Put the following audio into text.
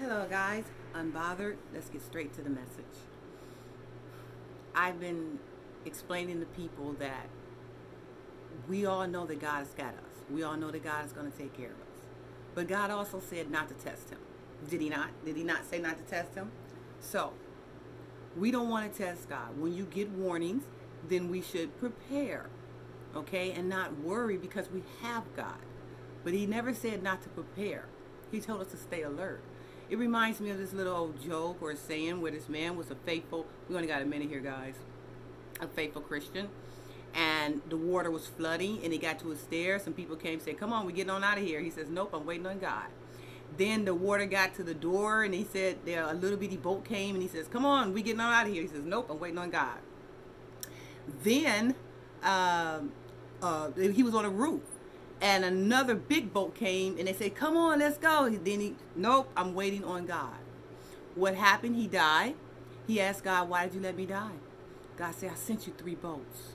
Hello, guys. Unbothered. Let's get straight to the message. I've been explaining to people that we all know that God has got us. We all know that God is going to take care of us. But God also said not to test him. Did he not? Did he not say not to test him? So, we don't want to test God. When you get warnings, then we should prepare, okay, and not worry because we have God. But he never said not to prepare. He told us to stay alert. It reminds me of this little old joke or saying where this man was a faithful, we only got a minute here, guys, a faithful Christian. And the water was flooding and he got to his stairs. Some people came and said, come on, we're getting on out of here. He says, nope, I'm waiting on God. Then the water got to the door and he said, there a little bitty boat came and he says, come on, we're getting on out of here. He says, nope, I'm waiting on God. Then um, uh, he was on a roof and another big boat came and they said come on let's go. Then he nope i'm waiting on god. What happened? He died. He asked god why did you let me die? God said i sent you three boats